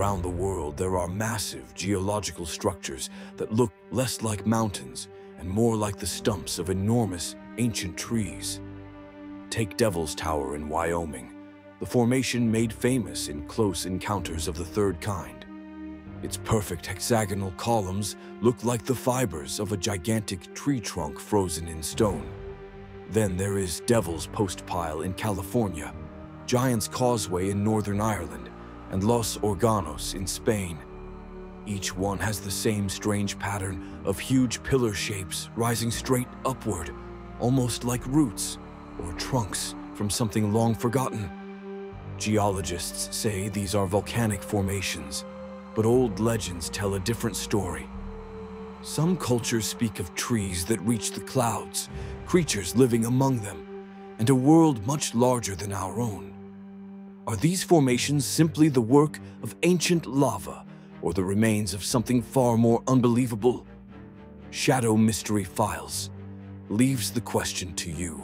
Around the world, there are massive geological structures that look less like mountains and more like the stumps of enormous ancient trees. Take Devil's Tower in Wyoming, the formation made famous in close encounters of the third kind. Its perfect hexagonal columns look like the fibers of a gigantic tree trunk frozen in stone. Then there is Devil's Postpile in California, Giant's Causeway in Northern Ireland, and Los Organos in Spain. Each one has the same strange pattern of huge pillar shapes rising straight upward, almost like roots or trunks from something long forgotten. Geologists say these are volcanic formations, but old legends tell a different story. Some cultures speak of trees that reach the clouds, creatures living among them, and a world much larger than our own. Are these formations simply the work of ancient lava or the remains of something far more unbelievable? Shadow Mystery Files leaves the question to you.